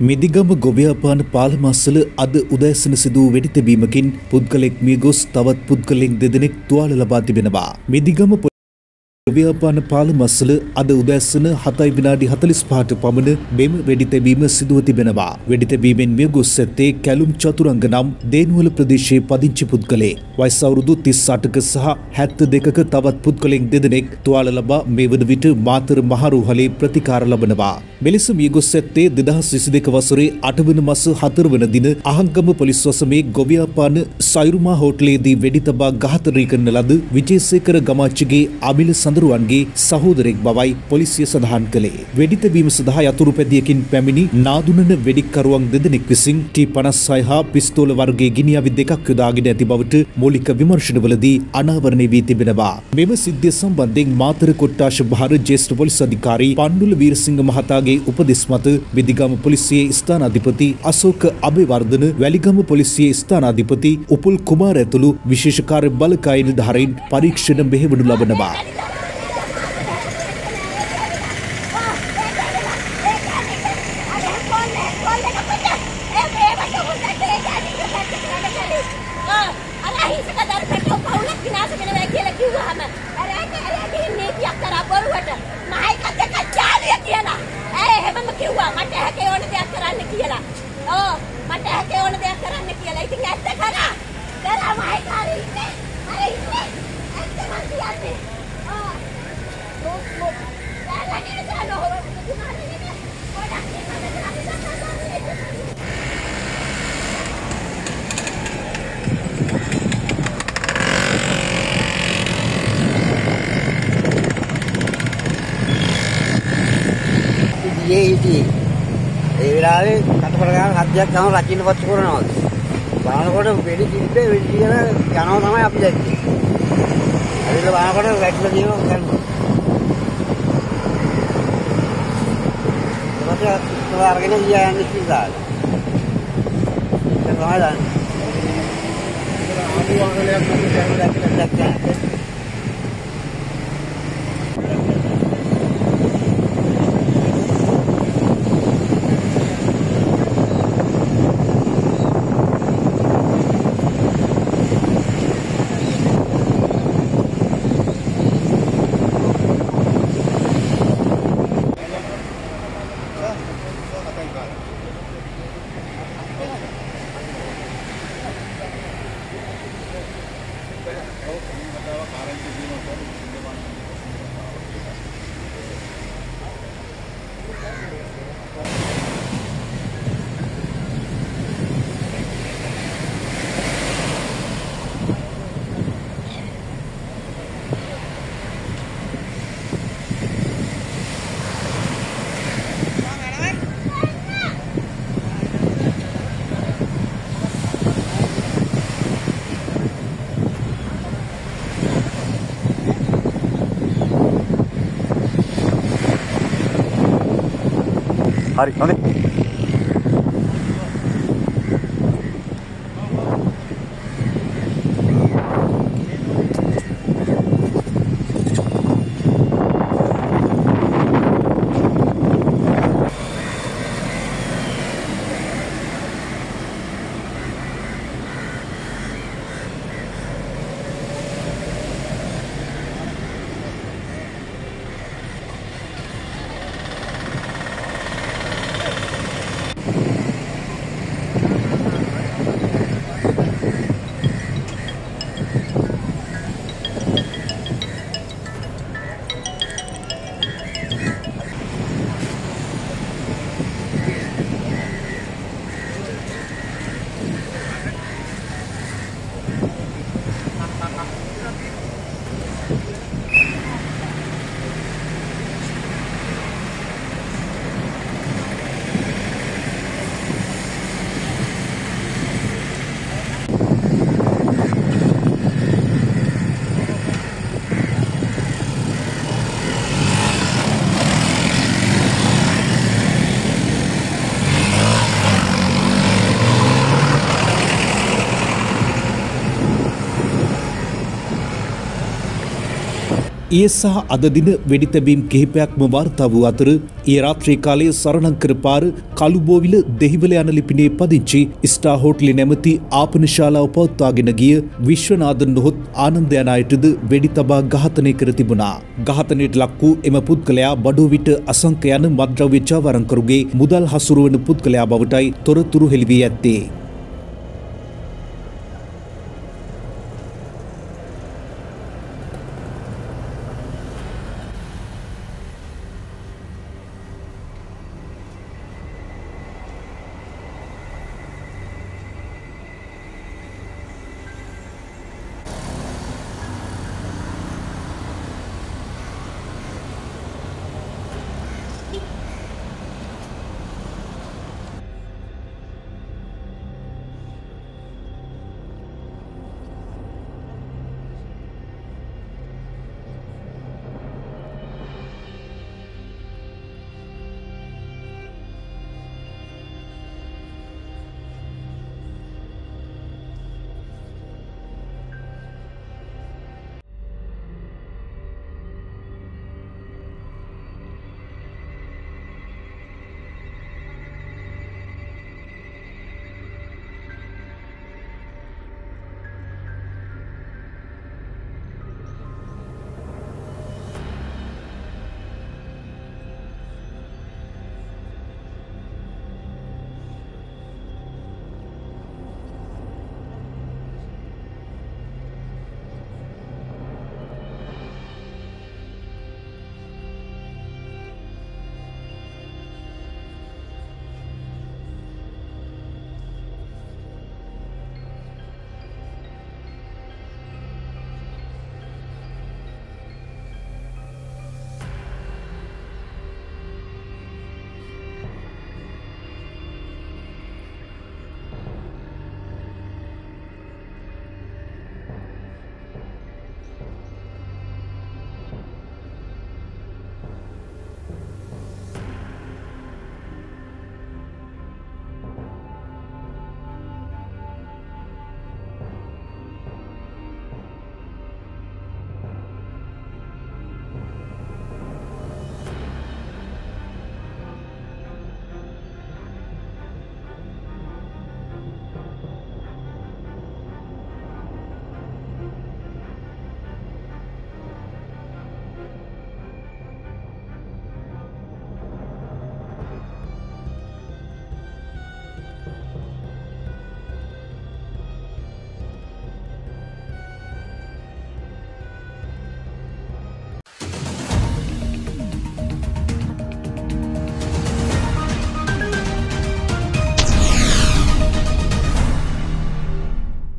මිදිගම ගොව්‍යාපාන පාලමස්සල අද උදෑසන සිදූ වෙඩිතැබීමකින් පුද්ගලෙක් මිය ගොස් තවත් පුද්ගලෙක් දෙදෙනෙක් තුවාල ලබා තිබෙනවා. මිදිගම ව්‍යාපාන පාල මස්සල අද උදැස්සන හතයි විනාඩි හතලිස් පහට පමණ මෙම වෙඩි තැබීම සිදුව තිබෙනවා. වෙඩි තැබීමෙන් මිය ගොස් ඇත්තේ කැලුම් චතුරංග නම් දේනුවල ප්‍රදේශයේ පදිංචි පුද්ගලේ. වයස අවුරුදු 38ක සහ 72ක තවත් පුද්ගලයන් දෙදෙනෙක් තුවාල ලබා මේ වන විට මාතර මහරෝහලේ ප්‍රතිකාර ලබනවා. මෙලෙස මිය ගොස් ඇත්තේ 2022 වසරේ 8 වන මාස 4 වන දින අහංගම පොලිස් වසමේ ගොවියාපාන සයිරුමා හෝටලයේදී වෙඩි තබා ඝාතනය කරන ලද විජේසේකර ගමාච්චගේ අමිල සඳරුවන්ගේ සහෝදරෙක් බවයි පොලිසිය සඳහන් කළේ. වෙඩිතැබීම සඳහා යතුරු පැදියකින් පැමිණි නාදුනන වෙඩික්කරුවන් දෙදෙනෙක් විසින් T56 හා පිස්තෝල වර්ගයේ ගිනි අවි දෙකක් යොදාගෙන ඇති බවට මූලික විමර්ශනවලදී අනාවරණය වී තිබෙනවා. මෙම සිද්ධිය සම්බන්ධයෙන් මාතර කොට්ටාශ භාර ජ්‍යෙෂ්ඨ පොලිස් අධිකාරී පණ්ඩුල වීරසිංහ මහතාගේ උපදෙස් මත විදිගම පොලිසියේ ස්ථානාධිපති අශෝක අබේවර්ධන වැලිගම පොලිසියේ ස්ථානාධිපති උපුල් කුමාර ඇතුළු විශේෂ කාර්ය බලකාය නිලධාරීන් පරීක්ෂණ මෙහෙවනු ලබනවා. ගියේ හිටියේ. ඒ වෙලාවේ කටපර ගන්න හත්යක් ගම රකින්න පත්තු කරනවා. බලනකොට වෙඩි කිව්වේ වෙඩි කියලා යනවා තමයි අපි දැක්කේ. ඇවිල්ලා බලනකොට වැටලා තියෙනවා කරනවා. ඊට පස්සේ අරගෙන ගියා යන්නේ කියලා. ඒක තමයි දන්නේ. ආපු වාහනයක් මම දැක්කා から。あるよね。ඒ සහ අද දින වෙඩිතැබීම් කිහිපයක්ම වාර්තා වූ අතර ඒ රාත්‍රී කාලයේ සරණංකර පාර කළුබෝවිල දෙහිවල යන ලිපිනේ පදිංචි ස්ටා හෝටලි නැමති ආපන ශාලාව පවත්වාගෙන ගිය විශ්වනාഥන් නොහොත් ආනන්ද යන අයටද වෙඩි තබා ඝාතනය කර තිබුණා. ඝාතනයට ලක් වූ එම පුද්ගලයා බඩුව විට අසංක යන මද්‍රව්‍ය චාවරංකරුගේ මුදල් හසුරුවන පුද්ගලයා බවටයි තොරතුරු හෙළි වී ඇත්තේ.